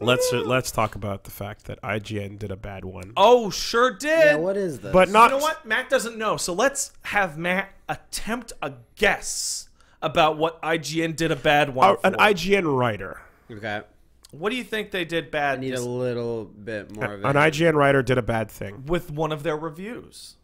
let's let's talk about the fact that IGN did a bad one. Oh, sure did. Yeah, what is this? But not you know what? Matt doesn't know. So let's have Matt attempt a guess about what IGN did a bad one. Uh, an. IGN writer. Okay. what do you think they did bad I need a little bit more of An it. IGN writer did a bad thing. with one of their reviews?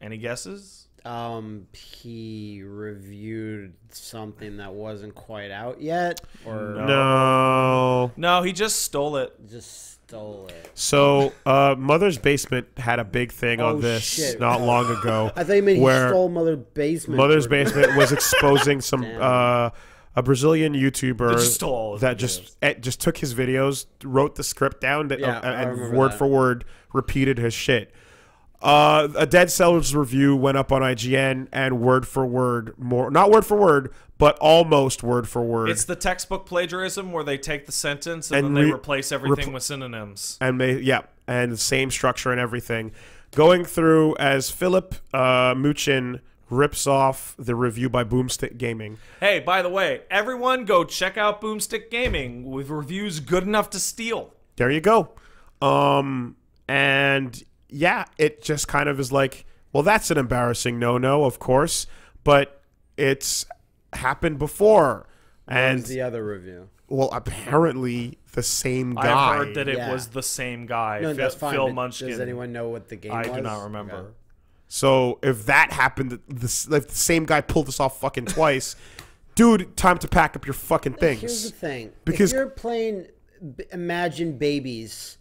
Any guesses? Um, he reviewed something that wasn't quite out yet, or No. No, he just stole it. just stole it. So, uh, Mother's Basement had a big thing Oh, on this shit. not long ago. I thought you meant he stole Mother Basement. Mother's for- Basement was exposing some uh, a Brazilian YouTuber They just stole that videos. just eh, just took his videos, wrote the script down, that, Yeah, uh, and word that. for word repeated his shit. Uh, a Dead Cells review went up on IGN, and word for word, more not word for word, but almost word for word, It's the textbook plagiarism where they take the sentence and, And then they replace everything repl- with synonyms. and they yeah, and the same structure and everything. Going through as Filip uh, Miucin rips off the review by Boomstick Gaming. Hey, by the way, everyone go check out Boomstick Gaming with reviews good enough to steal. there you go. Um, and yeah, it just kind of is like, well, that's an embarrassing no no, of course, but it's happened before. And the other review. well, apparently the same guy. I've heard that it Yeah. was the same guy, No, Phil, that's fine. Phil Munchkin. Does anyone know what the game was? I was? do not remember. Okay. So if that happened, this if the same guy pulled this off fucking twice, dude, time to pack up your fucking things. Here's things. the thing: Because- if you're playing Imagine Babies,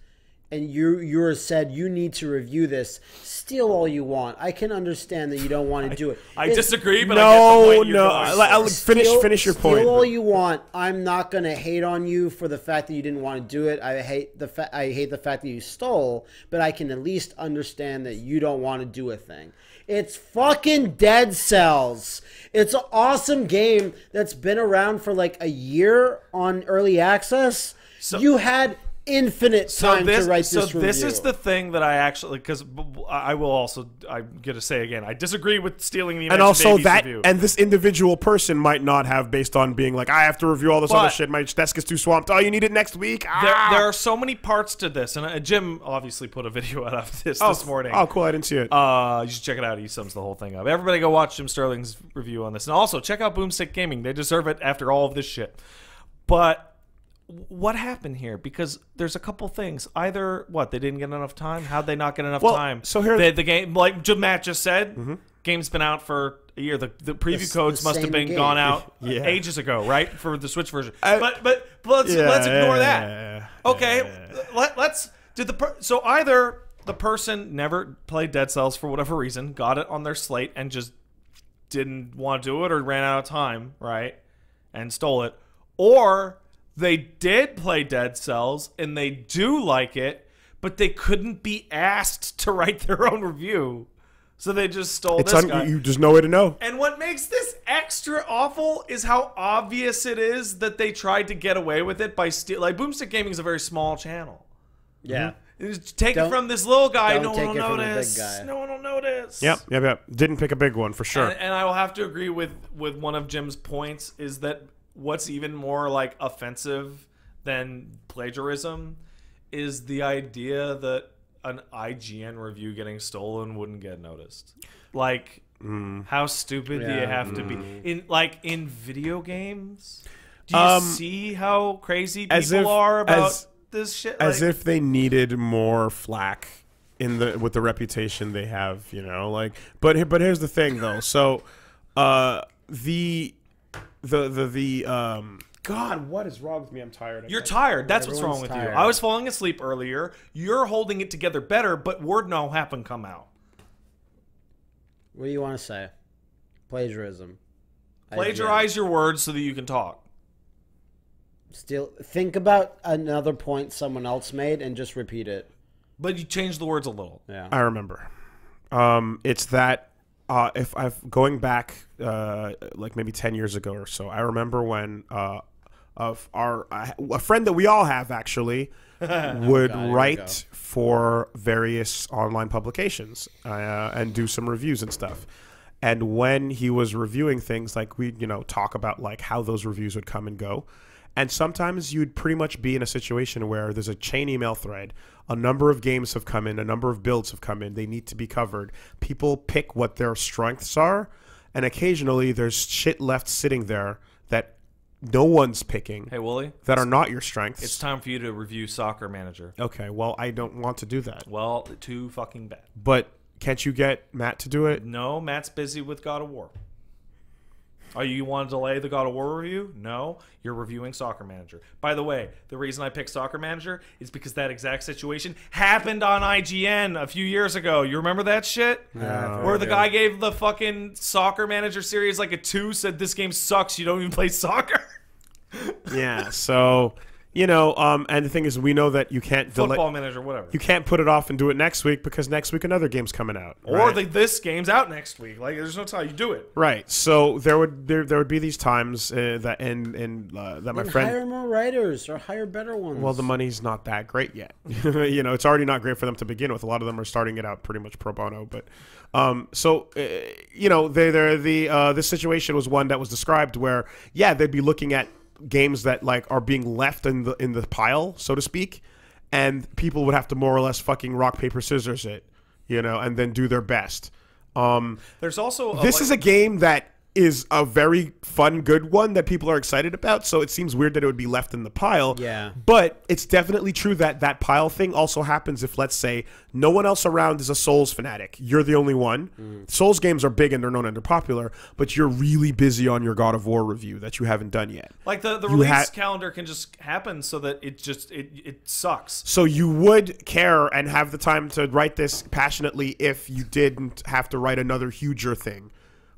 and you you're said you need to review this, steal all you want. I can understand that you don't want to do it. I It's- disagree, but I get the No, you're no, going I- I'll finish Steal- finish your steal point. all you want. I'm not gonna hate on you for the fact that you didn't want to do it. I hate the fa- I hate the fact that you stole, but I can at least understand that you don't want to do a thing. It's fucking Dead Cells. It's an awesome game that's been around for like a year on early access. you had infinite so time this, to write this. so this this review. is the thing that I actually because I will also I'm gonna say again I disagree with stealing the and also Babies that review. and this individual person might not have based on being like I have to review all this other shit. My desk is too swamped. Oh, you need it next week. there, Ah! there are so many parts to this, and uh, Jim obviously put a video out of this oh, this morning. Oh, cool! I didn't see it. Uh, you should check it out. He sums the whole thing up. Everybody go watch Jim Sterling's review on this. And also check out Boomstick Gaming. They deserve it after all of this shit. But what happened here? Because there's a couple things. Either what they didn't get enough time. How'd they not get enough Well, time? so here- the, the game, like Jim Matt just said, mm-hmm. game's been out for a year. The, the preview It's codes the must have been game. gone out Yeah. ages ago, right? For the Switch version. I- but but but let's Yeah, let's ignore yeah, that. yeah, yeah. Okay, let, let's did the per- so either the person never played Dead Cells for whatever reason, got it on their slate, and just didn't want to do it, or ran out of time, right, and stole it, or they did play Dead Cells and they do like it, but they couldn't be asked to write their own review, so they just stole it's this un- guy. you there's no way to know. And what makes this extra awful is how obvious it is that they tried to get away with it by steal. Like Boomstick Gaming is a very small channel. yeah. It's Take it Don't- from this little guy. don't No one take will it from the big notice. guy. No one will notice. Yep, yep, yep. Didn't pick a big one for sure. And, and I will have to agree with with one of Jim's points is that what's even more like offensive than plagiarism is the idea that an IGN review getting stolen wouldn't get noticed. Like Mm. how stupid do you Yeah. have to be in like in video games? Do you Um, see how crazy people as if- are about as- this shit? as if they needed more flack in the with the reputation they have, you know. Like, but but here's the thing though. So, uh, the the the the um. God, what is wrong with me? I'm tired. I You're can't- tired. That's what's wrong Everyone's with you. I was falling asleep earlier. You're holding it together better, but word no happen come out. What do you want to say? Plagiarism. Plagiarize your words so that you can talk. Still think about another point someone else made and just repeat it. But you change the words a little. Yeah. I remember. Um, it's that uh, if I've going back uh, like maybe ten years ago or so, I remember when uh, of our uh, a friend that we all have actually would God, write for various online publications uh, and do some reviews and stuff. And when he was reviewing things, like we you know talk about like how those reviews would come and go. And sometimes you'd pretty much be in a situation where there's a chain email thread. A number of games have come in, a number of builds have come in. They need to be covered. People pick what their strengths are, and occasionally there's shit left sitting there that no one's picking Hey, Woolie, that are not your strengths. it's time for you to review Soccer Manager. okay, well, I don't want to do that. Well, too fucking bad. But can't you get Matt to do it? No, Matt's busy with God of War. Oh, you want to delay the God of War review? No, you're reviewing Soccer Manager. By the way, the reason I picked Soccer Manager is because that exact situation happened on IGN a few years ago. You remember that shit? Yeah, Where the guy gave the fucking Soccer Manager series like a two, said this game sucks. You don't even play soccer. yeah. So you know, um, and the thing is, we know that you can't delay. Football Manager, whatever. You can't put it off and do it next week because next week another game's coming out. or right? the, this game's out next week. Like, there's no time you do it. right. So there would there, there would be these times uh, that and and uh, that my And friend. hire more writers or hire better ones. Well, the money's not that great yet. you know, it's already not great for them to begin with. A lot of them are starting it out pretty much pro bono. But um, so uh, you know, they they the uh, this situation was one that was described where yeah, they'd be looking at games that like are being left in the in the pile, so to speak, and people would have to more or less fucking rock paper scissors it, you know, and then do their best. Um, There's also a, this like- is a game that is a very fun, good one that people are excited about. So it seems weird that it would be left in the pile. Yeah. But it's definitely true that that pile thing also happens if, let's say, no one else around is a Souls fanatic. You're the only one. Mm. Souls games are big and they're known and they're popular, but you're really busy on your God of War review that you haven't done yet. Like the, the You release ha- calendar can just happen so that it just it, it sucks. So you would care and have the time to write this passionately if you didn't have to write another huger thing.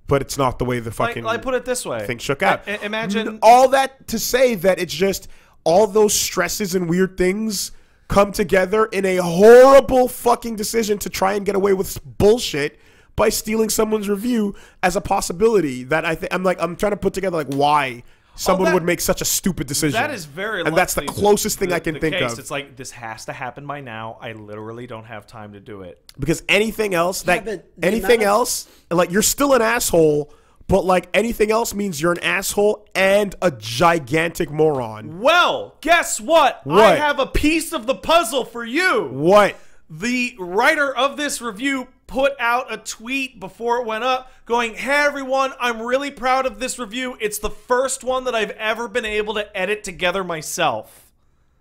But it's not the way the Like, fucking I put it this way: thing shook out. I- imagine all that to say that it's just all those stresses and weird things come together in a horrible fucking decision to try and get away with bullshit by stealing someone's review as a possibility that I think I'm like I'm trying to put together like why someone oh, that- would make such a stupid decision. that is very and that's the likely closest thing the- I can think case. of It's like this has to happen by now. I literally don't have time to do it. because anything else Yeah, that but anything amount of- else like you're still an asshole but like anything else means you're an asshole and a gigantic moron Well, guess what? I have a piece of the puzzle for you. what The writer of this review put out a tweet before it went up going, Hey everyone, I'm really proud of this review. It's the first one that I've ever been able to edit together myself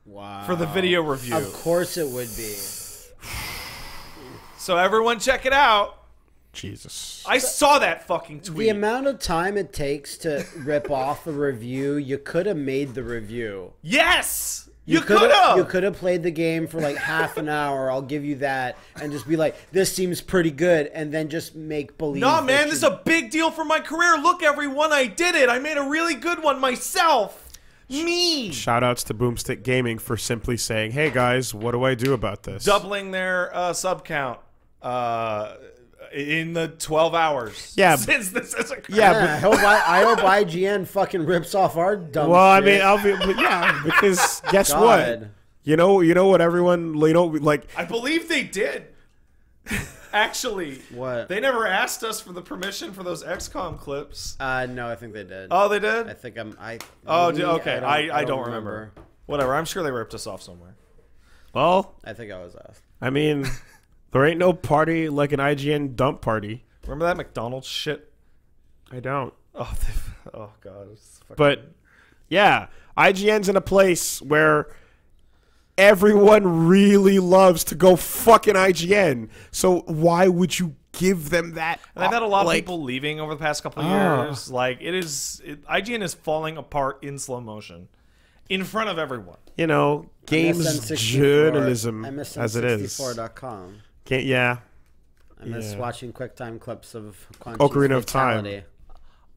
wow. for the video review. Of course it would be. So everyone check it out. jesus I saw that fucking tweet. The amount of time it takes to rip off a review, you could have made the review. yes! You, coulda- could have! You could have played the game for like half an hour. I'll give you that, and just be like, "This seems pretty good," and then just make believe. Nah, man, you- this is a big deal for my career. Look, everyone, I did it. I made a really good one myself. Me. shout outs to boomstick gaming for simply saying hey guys what do i do about this Doubling their uh, sub count uh, in the 12 hours. Yeah, Since this is a yeah Yeah, I hope I, I hope IGN fucking rips off our dumb. well i mean i'll be but yeah because guess God. what you know you know what everyone you know like I believe they did. Actually, What? They never asked us for the permission for those XCOM clips. Uh, no, I think they did. Oh, they did? I think I'm. I. oh, maybe, d- okay. I, I, don't, remember. remember. Whatever. I'm sure they ripped us off somewhere. well I think I was asked. i mean there ain't no party like an ign dump party Remember that McDonald's shit? i don't Oh, they, oh God. it's fucking- But yeah, IGN's in a place where everyone really loves to go fucking IGN. So why would you give them that? And I've had a lot of people leaving over the past couple of Ah. years. Like it is, it, IGN is falling apart in slow motion, in front of everyone. You know, games journalism as it is. MSN64.com. Can't, yeah. I miss Yeah. watching QuickTime clips of Quan Ocarina Chi's of Time.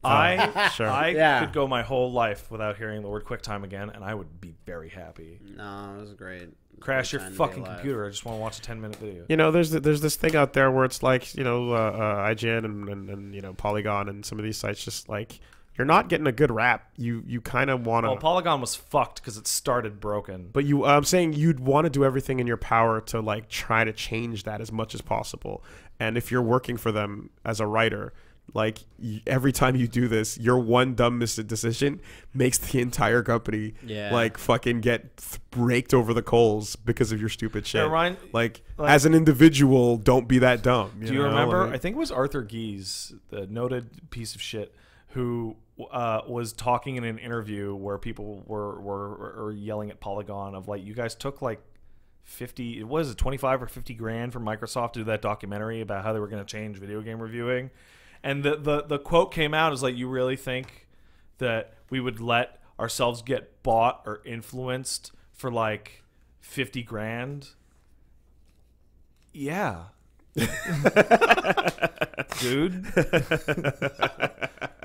I sure. I Yeah. could go my whole life without hearing the word QuickTime again, and I would be very happy. No, it was great. It was Crash your time to be fucking computer. I just want to watch a ten minute video. You know, there's there's this thing out there where it's like, you know, uh, uh, IGN and, and, and, you know, Polygon and some of these sites just like, you're not getting a good rap. You you kind of want to. Well, Polygon was fucked because it started broken. But you, I'm saying you'd want to do everything in your power to like try to change that as much as possible. And if you're working for them as a writer, like y- every time you do this, your one dumb missed decision makes the entire company Yeah. like fucking get th- raked over the coals because of your stupid shit. Ryan- like, like- as an individual, don't be that dumb. Do you know? remember? Like- I think it was Arthur Gies, the noted piece of shit, who uh, was talking in an interview where people were, were were yelling at Polygon of like, you guys took like fifty, it was it twenty five or fifty grand from Microsoft to do that documentary about how they were going to change video game reviewing, and the the the quote came out is like, you really think that we would let ourselves get bought or influenced for like fifty grand? Yeah. Dude.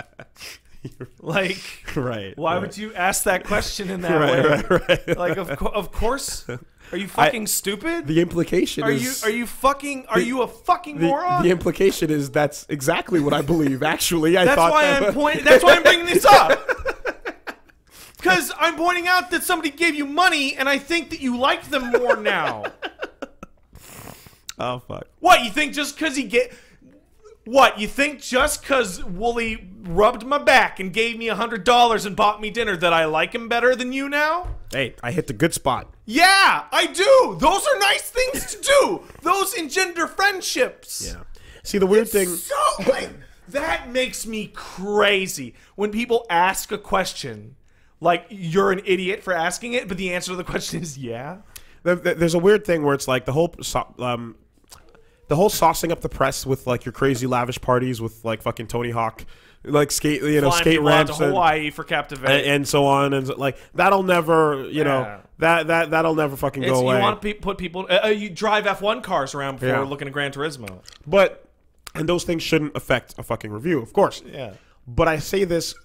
like, right? why right. would you ask that question in that Right, way? right, right. Like, of, co- of course. Are you fucking stupid? The implication are you are you fucking are you a fucking the, moron? the implication is that's exactly what I believe. Actually, I that's thought why that I'm point. That's why I'm bringing this up. Because I'm pointing out that somebody gave you money, and I think that you like them more now. Oh fuck. What you think? Just because he get what you think? Just because Woolie rubbed my back and gave me a hundred dollars and bought me dinner, that I like him better than you now? Hey, I hit the good spot. Yeah, I do. Those are nice things to do. Those engender friendships. Yeah. See, the weird thing. So like that makes me crazy when people ask a question like you're an idiot for asking it, but the answer to the question is yeah. there- there- There's a weird thing where it's like the whole um, the whole saucing up the press with like your crazy lavish parties with like fucking Tony Hawk, like skate you know Flying skate people out ramps to and, Hawaii for captivate. and, and so on and so- like that'll never you Yeah. know that that that'll never fucking It's, go away. you want to pe- put people. Uh, uh, you drive F1 cars around before Yeah. looking at Gran Turismo. But and those things shouldn't affect a fucking review, of course. Yeah. But I say this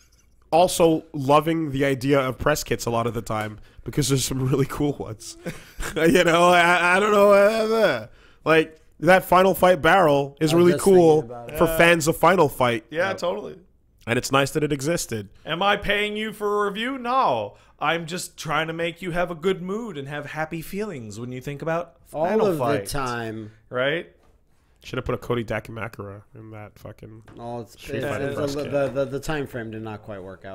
also loving the idea of press kits a lot of the time because there's some really cool ones. you know, I, I don't know, uh, like that Final Fight barrel is I was really cool thinking about it. for fans of Final Fight. Yeah, totally. And it's nice that it existed. Am I paying you for a review? No. I'm just trying to make you have a good mood and have happy feelings when you think about All Final of Fight, the time. right? Should have put a Cody Dakimakura in that fucking. Oh, it's, Street it's- it's press a- the, the the time frame did not quite work out.